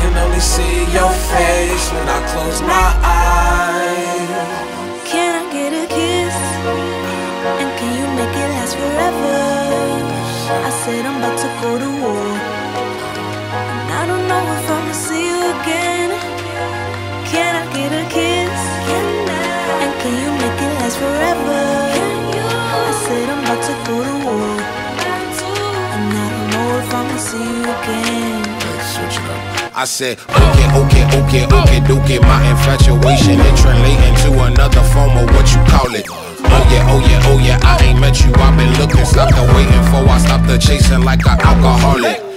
can only see your face when I close my eyes. Can I get a kiss? And can you make it last forever? I said I'm about to go to war. And I don't know if I'ma see you again. Can I get a kiss? And can you make it last forever? I said I'm about to go to war. And I don't know if I'ma see you again. Switch it up. I said, okay, okay, okay, okay, okay. My infatuation it translating to another form of what you call it. Oh yeah, oh yeah, oh yeah. I ain't met you. I've been looking, stopped the waiting for. I stopped the chasing like an alcoholic.